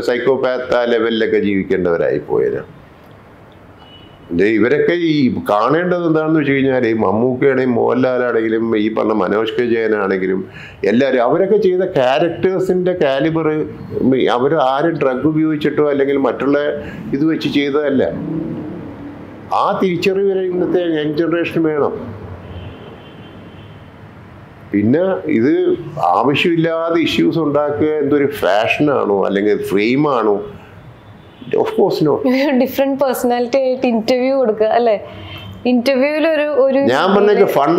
സൈക്കോപാത്ത ലെവലിലൊക്കെ ജീവിക്കേണ്ടവരായി പോയേന. ഇവരൊക്കെ ഈ കാണേണ്ടത് എന്താണെന്ന് വെച്ച് കഴിഞ്ഞാൽ ഈ മമ്മൂക്കയാണെങ്കിലും മോഹൻലാലാണെങ്കിലും ഈ പറഞ്ഞ മനോജ് കെ ജയനാണെങ്കിലും എല്ലാവരും അവരൊക്കെ ചെയ്ത ക്യാരക്ടേഴ്സിന്റെ കാലിബർ അവർ ആരും ഡ്രഗ് ഉപയോഗിച്ചിട്ടോ അല്ലെങ്കിൽ മറ്റുള്ള ഇത് വെച്ച് ചെയ്തതല്ല. ആ തിരിച്ചറിവ് ഇന്നത്തെ യങ് ജനറേഷൻ വേണം. പിന്നെ ഇത് ആവശ്യമില്ലാതെ ഇഷ്യൂസ് ഉണ്ടാക്കുക എന്തൊരു ഫാഷനാണോ അല്ലെങ്കിൽ ഫ്രെയിമാണോ of course no different personality ആയിട്ട് ഇന്റർവ്യൂ കൊടുക്കുക അല്ലെ? ഇന്റർവ്യൂവിൽ ഒരു ഒരു ഞാൻ പറഞ്ഞ ഫൺ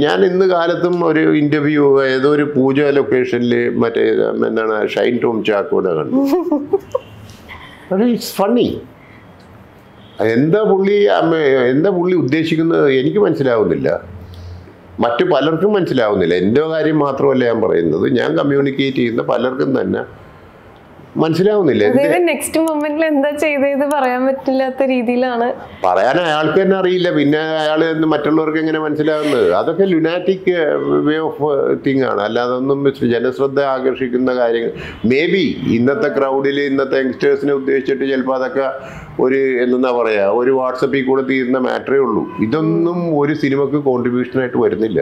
ഞാൻ ഇന്ന് കാലത്തും ഒരു ഇന്റർവ്യൂ ഏതോ ഒരു പൂജ ലൊക്കേഷനിൽ മറ്റേ എന്താണ് ഷൈൻ ടോം ചാക്കോടെ കണ്ടു. ഇറ്റ്സ് ഫണ്ണി എന്താ പുള്ളി എന്താ പുള്ളി ഉദ്ദേശിക്കുന്നത് എനിക്ക് മനസ്സിലാവുന്നില്ല. മറ്റു പലർക്കും മനസ്സിലാവുന്നില്ല. എന്റെ കാര്യം മാത്രമല്ല ഞാൻ പറയുന്നത്. ഞാൻ കമ്മ്യൂണിക്കേറ്റ് ചെയ്യുന്ന പലർക്കും തന്നെ മനസ്സിലാവുന്നില്ല. നെക്സ്റ്റ് മൊമെന്റിൽ എന്താ ചെയ്തത് പറയാൻ പറ്റില്ലാത്ത രീതിയിലാണ്. പറയാൻ അയാൾക്ക് തന്നെ അറിയില്ല. പിന്നെ അയാൾ മറ്റുള്ളവർക്ക് എങ്ങനെ മനസ്സിലാവുന്നത്? അതൊക്കെ ലുനാറ്റിക് വേ ഓഫ് തിങ് ആണ്. അല്ലാതെ ഒന്നും ജനശ്രദ്ധ ആകർഷിക്കുന്ന കാര്യങ്ങൾ. മേ ബി ഇന്നത്തെ ക്രൗഡിൽ ഇന്നത്തെ യങ്സ്റ്റേഴ്സിനെ ഉദ്ദേശിച്ചിട്ട് ചിലപ്പോൾ അതൊക്കെ ഒരു എന്താ പറയാ ഒരു വാട്സപ്പിൽ കൂടെ തീരുന്ന മാറ്ററേ ഉള്ളൂ. ഇതൊന്നും ഒരു സിനിമക്ക് കോൺട്രിബ്യൂഷനായിട്ട് വരുന്നില്ല.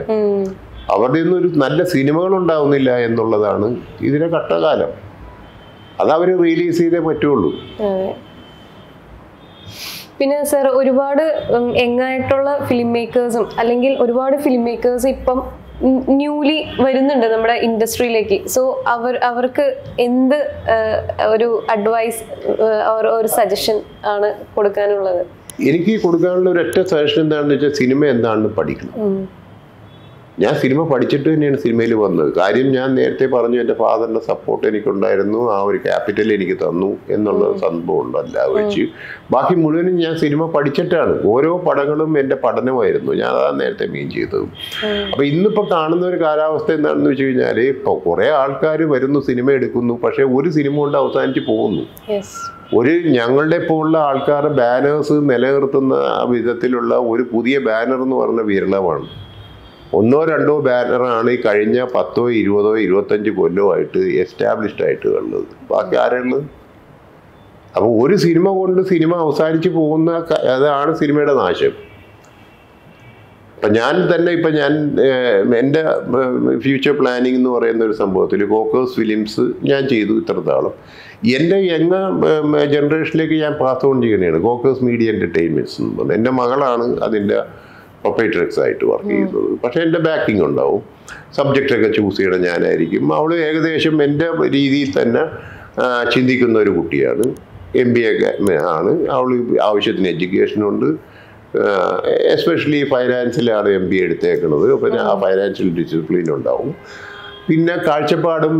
അവരുടെ ഒന്നും ഒരു നല്ല സിനിമകൾ ഉണ്ടാവുന്നില്ല എന്നുള്ളതാണ് ഇതിന്റെ ഘട്ടകാലം. അത് അവർ റിലീസ് ചെയ്തേ പറ്റുള്ളൂ. പിന്നെ സർ ഒരുപാട് എങ്ങായിട്ടുള്ള ഫിലിം മേക്കേഴ്സും അല്ലെങ്കിൽ ഒരുപാട് ഫിലിം മേക്കേഴ്സ് ഇപ്പം ന്യൂലി വരുന്നുണ്ട് നമ്മുടെ ഇൻഡസ്ട്രിയിലേക്ക് സോ അവർ അവർക്ക് എന്ത് ഒരു അഡ്വൈസ് ഒരു സജഷൻ ആണ് കൊടുക്കാനുള്ളത്? എനിക്ക് കൊടുക്കാനുള്ള ഒരു ഒറ്റ സജഷൻ എന്താണെന്ന് വെച്ചാൽ സിനിമ എന്താണെന്ന് പഠിക്കണം. ഞാൻ സിനിമ പഠിച്ചിട്ട് തന്നെയാണ് സിനിമയിൽ വന്നത്. കാര്യം ഞാൻ നേരത്തെ പറഞ്ഞു എന്റെ ഫാദറിന്റെ സപ്പോർട്ട് എനിക്കുണ്ടായിരുന്നു. ആ ഒരു ക്യാപിറ്റൽ എനിക്ക് തന്നു എന്നുള്ള സംഭവം ഉണ്ടല്ല വെച്ച്. ബാക്കി മുഴുവനും ഞാൻ സിനിമ പഠിച്ചിട്ടാണ്. ഓരോ പടങ്ങളും എന്റെ പഠനമായിരുന്നു. ഞാൻ അതാണ് നേരത്തെ മീൻ ചെയ്തത്. അപ്പോൾ ഇന്നിപ്പോൾ കാണുന്ന ഒരു കാലാവസ്ഥ എന്താണെന്ന് വെച്ച് കഴിഞ്ഞാൽ ഇപ്പോൾ കുറേ ആൾക്കാർ വരുന്നു സിനിമ എടുക്കുന്നു പക്ഷേ ഒരു സിനിമ കൊണ്ട് അവസാനിച്ച് പോകുന്നു. ഒരു ഞങ്ങളുടെ പോലുള്ള ആൾക്കാരുടെ ബാനേഴ്സ് നിലനിർത്തുന്ന വിധത്തിലുള്ള ഒരു പുതിയ ബാനർ എന്ന് പറഞ്ഞ വിരളമാണ്. ഒന്നോ രണ്ടോ ബാനറാണ് ഈ കഴിഞ്ഞ പത്തോ ഇരുപതോ ഇരുപത്തഞ്ച് കൊല്ലോ ആയിട്ട് എസ്റ്റാബ്ലിഷ്ഡ് ആയിട്ട് കണ്ടത്. ബാക്കി ആരുള്ളത് അപ്പോൾ ഒരു സിനിമ കൊണ്ട് സിനിമ അവസാനിച്ച് പോകുന്ന അതാണ് സിനിമയുടെ നാശം. ഇപ്പം ഞാൻ തന്നെ ഇപ്പം ഞാൻ എന്റെ ഫ്യൂച്ചർ പ്ലാനിങ് എന്ന് പറയുന്ന ഒരു സംഭവത്തിൽ കോക്കേഴ്സ് ഫിലിംസ് ഞാൻ ചെയ്തു ഇത്രത്തോളം എന്റെ യങ് ജനറേഷനിലേക്ക് ഞാൻ പാസ് ഓൺ ചെയ്യുന്നതാണ് കോക്കേഴ്സ് മീഡിയ എന്റർടൈൻമെന്റ്സ് എന്ന് പറഞ്ഞു. എന്റെ മകളാണ് അതിന്റെ പ്രൊപ്പറേറ്ററക്സ് ആയിട്ട് വർക്ക് ചെയ്യുന്നത്. പക്ഷേ എന്റെ ബാക്കിംഗ് ഉണ്ടാവും. സബ്ജക്റ്റൊക്കെ ചൂസ് ചെയ്യണം ഞാനായിരിക്കും. അവൾ ഏകദേശം എന്റെ രീതിയിൽ തന്നെ ചിന്തിക്കുന്ന ഒരു കുട്ടിയാണ്. എം ബി എ ആണ്. അവൾ ആവശ്യത്തിന് എഡ്യൂക്കേഷനുണ്ട് എസ്പെഷ്യലി ഫൈനാൻസിലാണ് എം ബി എ എടുത്തേക്കുന്നത് പിന്നെ ആ ഫൈനാൻഷ്യൽ ഡിസിപ്ലിൻ ഉണ്ടാവും. പിന്നെ കാഴ്ചപ്പാടും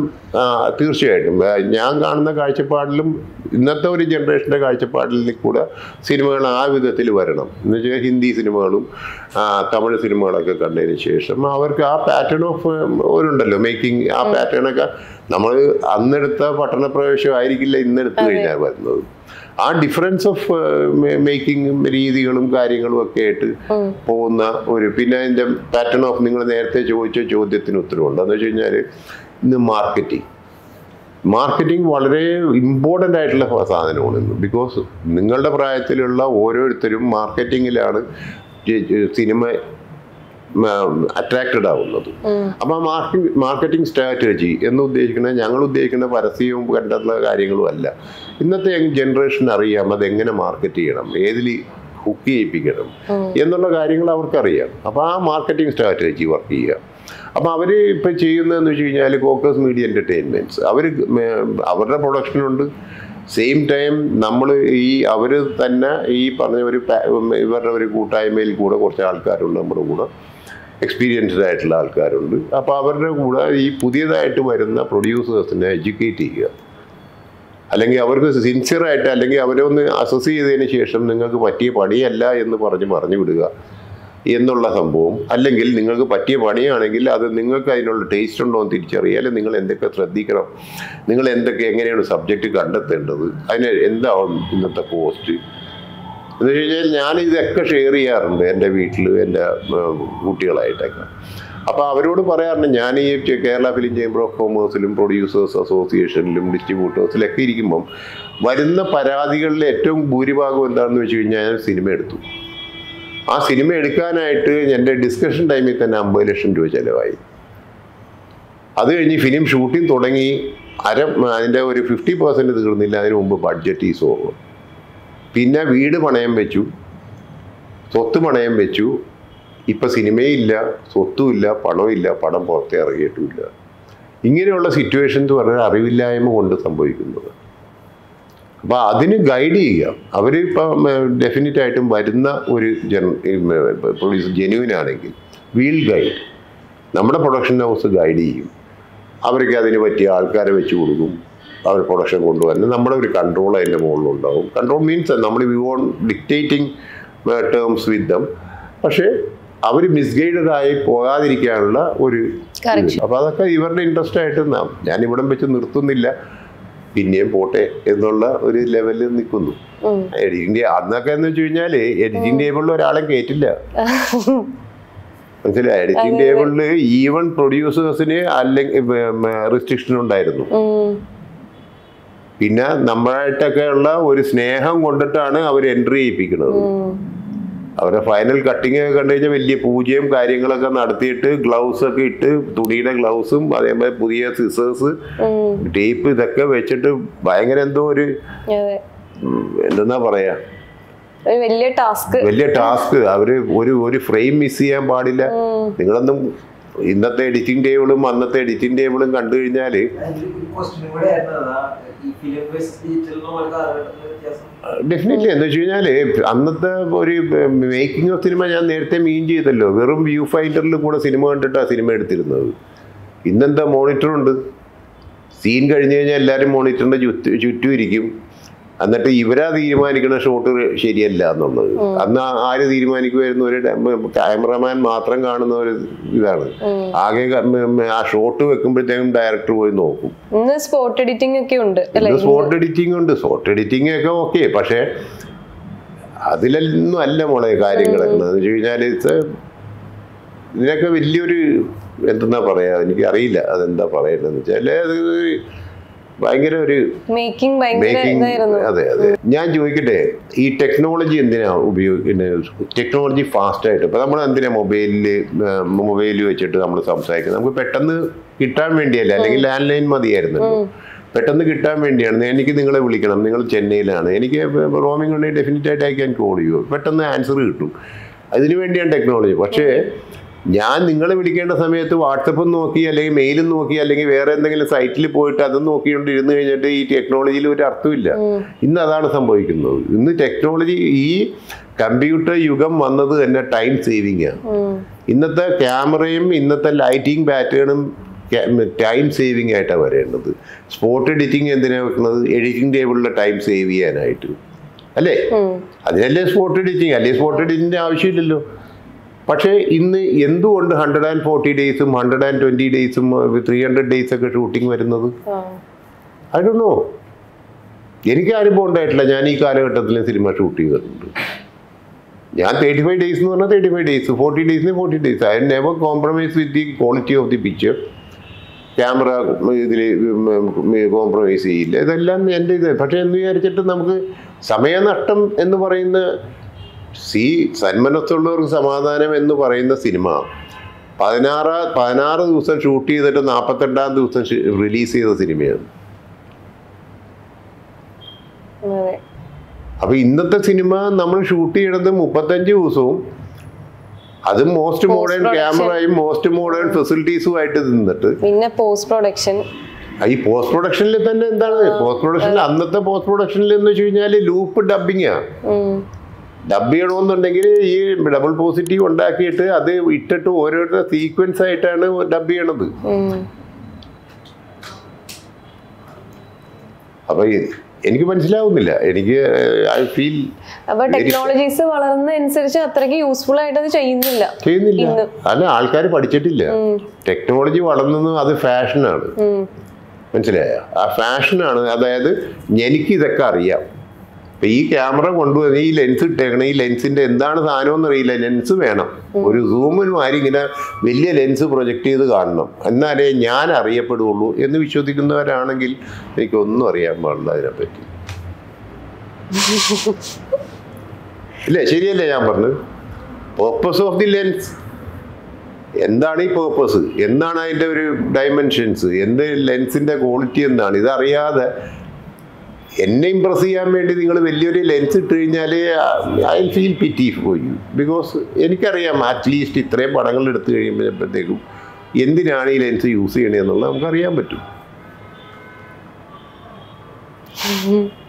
തീർച്ചയായിട്ടും. ഞാൻ കാണുന്ന കാഴ്ചപ്പാടിലും ഇന്നത്തെ ഒരു ജനറേഷന്റെ കാഴ്ചപ്പാടിൽ കൂടെ സിനിമകൾ ആ വിധത്തിൽ വരണം. എന്ന് വെച്ചാൽ ഹിന്ദി സിനിമകളും തമിഴ് സിനിമകളൊക്കെ കണ്ടതിന് ശേഷം അവർക്ക് ആ പാറ്റേൺ ഓഫ് ഒരുണ്ടല്ലോ മേക്കിംഗ് ആ പാറ്റേണൊക്കെ നമ്മൾ അന്നെടുത്ത പട്ടണപ്രവേശം ആയിരിക്കില്ല ഇന്നെടുത്തു കഴിഞ്ഞാൽ വരുന്നത്. ആ ഡിഫറൻസ് ഓഫ് മേക്കിംഗ് രീതികളും കാര്യങ്ങളും ഒക്കെ ആയിട്ട് പോകുന്ന ഒരു പിന്നെ അതിന്റെ പാറ്റേൺ ഓഫ് നിങ്ങൾ നേരത്തെ ചോദിച്ച ചോദ്യത്തിന് ഉത്തരവുണ്ട്. എന്ന് വെച്ച് കഴിഞ്ഞാൽ ഇന്ന് മാർക്കറ്റിംഗ് മാർക്കറ്റിംഗ് വളരെ ഇമ്പോർട്ടന്റ് ആയിട്ടുള്ള സാധനമാണ് ഇന്ന്. ബിക്കോസ് നിങ്ങളുടെ പ്രായത്തിലുള്ള ഓരോരുത്തരും മാർക്കറ്റിങ്ങിലാണ് സിനിമ അട്രാക്റ്റഡ് ആവുന്നത്. അപ്പം മാർക്കറ്റിംഗ് മാർക്കറ്റിംഗ് സ്ട്രാറ്റജി എന്ന് ഉദ്ദേശിക്കുന്നത് ഞങ്ങൾ ഉദ്ദേശിക്കുന്ന പരസ്യവും കണ്ടുള്ള കാര്യങ്ങളും അല്ല. ഇന്നത്തെ ജനറേഷൻ അറിയാം അതെങ്ങനെ മാർക്കറ്റ് ചെയ്യണം ഏതിൽ ഹുക്ക് ചെയ്യിപ്പിക്കണം എന്നുള്ള കാര്യങ്ങൾ അവർക്കറിയാം. അപ്പോൾ ആ മാർക്കറ്റിംഗ് സ്ട്രാറ്റജി വർക്ക് ചെയ്യുക. അപ്പം അവർ ഇപ്പം ചെയ്യുന്നതെന്ന് വെച്ച് കഴിഞ്ഞാൽ കോക്കസ് മീഡിയ എന്റർടൈൻമെന്റ്സ് അവർ അവരുടെ പ്രൊഡക്ഷനുണ്ട് സെയിം ടൈം നമ്മൾ ഈ അവർ തന്നെ ഈ പറഞ്ഞ ഒരു ഇവരുടെ ഒരു കൂട്ടായ്മയിൽ കൂടെ കുറച്ച് ആൾക്കാരുണ്ട് നമ്മുടെ കൂടെ. എക്സ്പീരിയൻസ്ഡ് ആയിട്ടുള്ള ആൾക്കാരുണ്ട്. അപ്പോൾ അവരുടെ കൂടെ ഈ പുതിയതായിട്ട് വരുന്ന പ്രൊഡ്യൂസേഴ്സിനെ എഡ്യൂക്കേറ്റ് ചെയ്യുക. അല്ലെങ്കിൽ അവർക്ക് സിൻസിയറായിട്ട് അല്ലെങ്കിൽ അവരെ ഒന്ന് അസസ് ചെയ്തതിന് ശേഷം നിങ്ങൾക്ക് പറ്റിയ പണിയല്ല എന്ന് പറഞ്ഞ് പറഞ്ഞു വിടുക എന്നുള്ള സംഭവം. അല്ലെങ്കിൽ നിങ്ങൾക്ക് പറ്റിയ പണിയാണെങ്കിൽ അത് നിങ്ങൾക്ക് അതിനുള്ള ടേസ്റ്റ് ഉണ്ടോ എന്ന് തിരിച്ചറിയാൽ നിങ്ങൾ എന്തൊക്കെ ശ്രദ്ധിക്കണം. നിങ്ങൾ എന്തൊക്കെ എങ്ങനെയാണ് സബ്ജക്റ്റ് കണ്ടെത്തേണ്ടത്. അതിന് എന്താവും ഇന്നത്തെ പോസ്റ്റ് എന്ന് വെച്ച് കഴിഞ്ഞാൽ ഞാൻ ഇതൊക്കെ ഷെയർ ചെയ്യാറുണ്ട് എന്റെ വീട്ടിൽ എന്റെ കുട്ടികളായിട്ടൊക്കെ. അപ്പോൾ അവരോട് പറയാറുണ്ട് ഞാൻ ഈ കേരള ഫിലിം ചേംബർ ഓഫ് കോമേഴ്സിലും പ്രൊഡ്യൂസേഴ്സ് അസോസിയേഷനിലും ഡിസ്ട്രിബ്യൂട്ടേഴ്സിലൊക്കെ ഇരിക്കുമ്പം വരുന്ന പരാതികളിൽ ഏറ്റവും ഭൂരിഭാഗം എന്താണെന്ന് വെച്ച് കഴിഞ്ഞാൽ ഞാൻ സിനിമ എടുത്തു. ആ സിനിമ എടുക്കാനായിട്ട് എന്റെ ഡിസ്കഷൻ ടൈമിൽ തന്നെ അമ്പത് ലക്ഷം രൂപ ചിലവായി. അത് കഴിഞ്ഞ് ഫിലിം ഷൂട്ടിംഗ് തുടങ്ങി അര അതിന്റെ ഒരു ഫിഫ്റ്റി പെർസെന്റ് തീർന്നില്ല അതിന് മുമ്പ് ബഡ്ജറ്റ് ഈസ് ഓവർ പിന്നെ വീട് പണയം വെച്ചു. സ്വത്ത് പണയം വെച്ചു. ഇപ്പം സിനിമയില്ല സ്വത്തുമില്ല പണമില്ല പണം പുറത്തേ ഇറങ്ങിയിട്ടുമില്ല ഇങ്ങനെയുള്ള സിറ്റുവേഷൻ എന്ന് പറഞ്ഞാൽ അറിവില്ലായ്മ കൊണ്ട് സംഭവിക്കുന്നത്. അപ്പോൾ അതിന് ഗൈഡ് ചെയ്യുക. ഇപ്പം ഡെഫിനറ്റ് ആയിട്ടും വരുന്ന ഒരു ജൻ പ്രൊഡ്യൂസർ ജെന്യൂൻ ആണെങ്കിൽ വീൽ ഗൈഡ് നമ്മുടെ പ്രൊഡക്ഷൻ ഹൗസ് ഗൈഡ് ചെയ്യും. അവർക്ക് അതിന് പറ്റിയ ആൾക്കാരെ വെച്ച് കൊടുക്കും. അവർ പ്രൊഡക്ഷൻ കൊണ്ടുവരുന്നത്. നമ്മുടെ ഒരു കൺട്രോൾ അതിന്റെ മുകളിലുണ്ടാവും. കൺട്രോൾ മീൻസ് നമ്മൾ we won't dictating terms with them പക്ഷേ അവർ മിസ്ഗൈഡഡ് ആയി പോകാതിരിക്കാനുള്ള ഒരു. അപ്പോൾ അതൊക്കെ ഇവരുടെ ഇൻട്രസ്റ്റ് ആയിട്ട് നാം ഞാൻ ഇവിടം വെച്ച് നിർത്തുന്നില്ല. പിന്നെയും പോട്ടെ എന്നുള്ള ഒരു ലെവലിൽ നിൽക്കുന്നു. എഡിറ്റിംഗ് അന്നൊക്കെ എന്ന് വെച്ച് കഴിഞ്ഞാൽ എഡിറ്റിംഗ് ടേബിളിൽ ഒരാളെ കയറ്റില്ല മനസ്സിലായി? എഡിറ്റിംഗ് ടേബിളിൽ ഈവൻ പ്രൊഡ്യൂസേഴ്സിന് അല്ലെങ്കിൽ റെസ്ട്രിക്ഷൻ ഉണ്ടായിരുന്നു. പിന്നെ നമ്മളായിട്ടൊക്കെ ഉള്ള ഒരു സ്നേഹം കൊണ്ടിട്ടാണ് അവർ എൻട്രി ചെയ്യിപ്പിക്കുന്നത്. അവരെ ഫൈനൽ കട്ടിങ് ഒക്കെ കണ്ടു കഴിഞ്ഞാൽ വലിയ പൂജയും കാര്യങ്ങളൊക്കെ നടത്തിയിട്ട് ഗ്ലൗസ് ഒക്കെ ഇട്ട് തുണിയുടെ ഗ്ലൗസും അതേപോലെ പുതിയ സിസേഴ്സ് ടേപ്പ് ഇതൊക്കെ വെച്ചിട്ട് ഭയങ്കര എന്തോ ഒരു എന്താ എന്തെന്നാ പറയാ? വലിയ ടാസ്ക് വലിയ ടാസ്ക് അവർ ഒരു ഒരു ഫ്രെയിം മിസ് ചെയ്യാൻ പാടില്ല. നിങ്ങളൊന്നും ഇന്നത്തെ എഡിറ്റിംഗ് ടേബിളും അന്നത്തെ എഡിറ്റിംഗ് ടേബിളും കണ്ടു കഴിഞ്ഞാൽ ഡെഫിനറ്റ്ലി എന്ന് വെച്ച് കഴിഞ്ഞാൽ അന്നത്തെ ഒരു മേക്കിംഗ് ഓഫ് സിനിമ ഞാൻ നേരത്തെ മീൻ ചെയ്തല്ലോ. വെറും വ്യൂ ഫൈൻഡറിൽ കൂടെ സിനിമ കണ്ടിട്ട് ആ സിനിമ എടുത്തിരുന്നത്. ഇന്നെന്താ മോണിറ്ററുണ്ട് സീൻ കഴിഞ്ഞ് കഴിഞ്ഞാൽ എല്ലാവരും മോണിറ്ററിന്റെ ചുറ്റും ഇരിക്കും. എന്നിട്ട് ഇവരാ തീരുമാനിക്കുന്ന ഷോട്ട് ശരിയല്ല എന്നുള്ളത്. അന്ന് ആര് തീരുമാനിക്കുമായിരുന്നു ഒരു ക്യാമറമാൻ മാത്രം കാണുന്ന ഒരു ഇതാണ്. ആകെ ആ ഷോട്ട് വെക്കുമ്പോഴത്തേക്കും ഡയറക്ടർ പോയി നോക്കും. സ്പോട്ട് എഡിറ്റിംഗ് ഒക്കെ ഉണ്ട് സ്പോട്ട് എഡിറ്റിംഗ് ഉണ്ട്. സ്പോട്ട് എഡിറ്റിംഗ് ഒക്കെ ഓക്കെ പക്ഷേ അതിലൊന്നും അല്ല മോളെ കാര്യങ്ങളൊക്കെ എന്ന് വെച്ച് കഴിഞ്ഞാൽ ഇതിനൊക്കെ വലിയൊരു എന്തെന്നാ പറയാ? എനിക്ക് അറിയില്ല അതെന്താ പറയേണ്ടതെന്ന് വെച്ചാൽ അത് ഭയങ്കര ഒരു മേക്കിംഗ് അതെ അതെ. ഞാൻ ചോദിക്കട്ടെ ഈ ടെക്നോളജി എന്തിനാ ഉപയോഗിക്കുന്നത് ടെക്നോളജി ഫാസ്റ്റ് ആയിട്ട്. ഇപ്പൊ നമ്മൾ എന്തിനാ മൊബൈലിൽ മൊബൈൽ വെച്ചിട്ട് നമ്മൾ സംസാരിക്കുന്നത്? നമുക്ക് പെട്ടെന്ന് കിട്ടാൻ വേണ്ടിയല്ല? അല്ലെങ്കിൽ ലാൻഡ് ലൈൻ മതിയായിരുന്നല്ലോ. പെട്ടെന്ന് കിട്ടാൻ വേണ്ടിയാണ്. എനിക്ക് നിങ്ങളെ വിളിക്കണം. നിങ്ങൾ ചെന്നൈയിലാണ്. എനിക്ക് റോമിംഗ് ഉണ്ടെങ്കിൽ ഡെഫിനറ്റ് ആയിട്ട് ഐ ക്യാൻ കോൾ ചെയ്യുമോ പെട്ടെന്ന് ആൻസർ കിട്ടും. അതിനു വേണ്ടിയാണ് ടെക്നോളജി പക്ഷേ ഞാൻ നിങ്ങളെ വിളിക്കേണ്ട സമയത്ത് വാട്സപ്പും നോക്കി അല്ലെങ്കിൽ മെയിലും നോക്കി അല്ലെങ്കിൽ വേറെ എന്തെങ്കിലും സൈറ്റിൽ പോയിട്ട് അതും നോക്കിക്കൊണ്ട് ഇരുന്ന് കഴിഞ്ഞിട്ട് ഈ ടെക്നോളജിയിൽ ഒരു അർത്ഥമില്ല. ഇന്ന് അതാണ് സംഭവിക്കുന്നത്. ഇന്ന് ടെക്നോളജി ഈ കമ്പ്യൂട്ടർ യുഗം വന്നത് തന്നെ ടൈം സേവിങ് ആണ് ഇന്നത്തെ ക്യാമറയും ഇന്നത്തെ ലൈറ്റിംഗ് പാറ്റേണും ടൈം സേവിങ് ആയിട്ടാണ് വരേണ്ടത്. സ്പോട്ട് എഡിറ്റിംഗ് എന്തിനാണ് വെക്കുന്നത്? എഡിറ്റിംഗ് ടേബിളിലെ ടൈം സേവ് ചെയ്യാനായിട്ട്. അല്ലേ? അതിനല്ലേ സ്പോട്ട് എഡിറ്റിംഗ് അല്ലെങ്കിൽ സ്പോട്ട് എഡിറ്റിങ്ങിന്റെ ആവശ്യമില്ലല്ലോ. പക്ഷേ ഇന്ന് എന്തുകൊണ്ട് ഹൺഡ്രഡ് ആൻഡ് ഫോർട്ടി ഡേയ്സും ഹൺഡ്രഡ് ആൻഡ് ട്വന്റി ഡേയ്സും ത്രീ ഹൺഡ്രഡ് ഡേയ്സ് ഒക്കെ ഷൂട്ടിംഗ് വരുന്നത്? ഐ ഡോ നോ എനിക്ക് അനുഭവം ഉണ്ടായിട്ടില്ല ഞാൻ ഈ കാലഘട്ടത്തിൽ സിനിമ ഷൂട്ട് ചെയ്തിട്ടുണ്ട്. ഞാൻ തേർട്ടി ഫൈവ് ഡേയ്സ് എന്ന് പറഞ്ഞാൽ thirty five days forty ഡേയ്സിന് forty days I never compromise with the quality of the picture camera ഇതിൽ കോംപ്രമൈസ് ചെയ്യില്ല. ഇതെല്ലാം എന്റെ ഇത്. പക്ഷേ എന്ന് വിചാരിച്ചിട്ട് നമുക്ക് സമയനഷ്ടം എന്ന് പറയുന്ന സി സന്മനസ്സുള്ളവർക്ക് സമാധാനം എന്ന് പറയുന്ന സിനിമ. പതിനാറ് പതിനാറ് ദിവസം ഷൂട്ട് ചെയ്തിട്ട് നാൽപ്പത്തെട്ടാം ദിവസം റിലീസ് ചെയ്ത സിനിമയാണ്. അപ്പൊ ഇന്നത്തെ സിനിമ നമ്മൾ ഷൂട്ട് ചെയ്യണത് മുപ്പത്തഞ്ച് ദിവസവും അത് മോസ്റ്റ് മോഡേൺ ക്യാമറയും മോസ്റ്റ് മോഡേൺ ഫെസിലിറ്റീസും ആയിട്ട് നിന്നിട്ട്. പിന്നെ പോസ്റ്റ് പ്രൊഡക്ഷൻ ഈ പോസ്റ്റ് പ്രൊഡക്ഷനിൽ തന്നെ എന്താണ്? പോസ്റ്റ് പ്രൊഡക്ഷനിൽ അന്നത്തെ പോസ്റ്റ് പ്രൊഡക്ഷനിൽ എന്ന് വെച്ച് കഴിഞ്ഞാൽ ലൂപ്പ് ഡബിങ്ങാ ഡബ് ചെയ്യണമെന്നുണ്ടെങ്കിൽ ഈ ഡബിൾ പോസിറ്റീവ് ഉണ്ടാക്കിയിട്ട് അത് ഇട്ടിട്ട് ഓരോരുത്തർ സീക്വൻസ് ആയിട്ടാണ് ഡബ് ചെയ്യണത്. അപ്പൊ എനിക്ക് മനസ്സിലാവുന്നില്ല. എനിക്ക് ഐ ഫീൽ അപ്പൊ ടെക്നോളജീസ് വളർന്നതനുസരിച്ച് അത്രയ്ക്ക് യൂസ്ഫുൾ ആയിട്ട് അത് ചെയ്യുന്നില്ല. ചെയ്യുന്നില്ല അല്ല ആൾക്കാർ പഠിച്ചിട്ടില്ല. ടെക്നോളജി വളർന്നത് അത് ഫാഷനാണ് മനസ്സിലായോ? ആ ഫാഷനാണ് അതായത് എനിക്ക് ഇതൊക്കെ അറിയാം. ഇപ്പൊ ഈ ക്യാമറ കൊണ്ടുവന്ന് ഈ ലെൻസ് ഇട്ടേക്കണം ഈ ലെൻസിന്റെ എന്താണ് സാധനം എന്നറിയില്ല ലെൻസ് വേണം. ഒരു സൂമിന് മാറി ഇങ്ങനെ വലിയ ലെൻസ് പ്രൊജക്ട് ചെയ്ത് കാണണം. എന്നാലേ ഞാൻ അറിയപ്പെടുള്ളൂ എന്ന് വിശ്വസിക്കുന്നവരാണെങ്കിൽ എനിക്കൊന്നും അറിയാൻ പാടില്ല അതിനെപ്പറ്റി. ഇല്ലേ? ശരിയല്ലേ ഞാൻ പറഞ്ഞത്? പേർപ്പസ് ഓഫ് ദി ലെൻസ് എന്താണ് ഈ പേർപ്പസ് എന്താണ് അതിന്റെ ഒരു ഡയമെൻഷൻസ് എന്ത് ലെൻസിന്റെ ക്വാളിറ്റി എന്താണ്? ഇതറിയാതെ എന്നെ ഇമ്പ്രസ് ചെയ്യാൻ വേണ്ടി നിങ്ങൾ വലിയൊരു ലെൻസ് ഇട്ട് കഴിഞ്ഞാൽ I feel pity for you because എനിക്കറിയാം അറ്റ്ലീസ്റ്റ് ഇത്രയും പടങ്ങൾ എടുത്തു കഴിയുമ്പോഴത്തേക്കും എന്തിനാണ് ഈ ലെൻസ് യൂസ് ചെയ്യണതെന്നുള്ളത് നമുക്കറിയാൻ പറ്റും.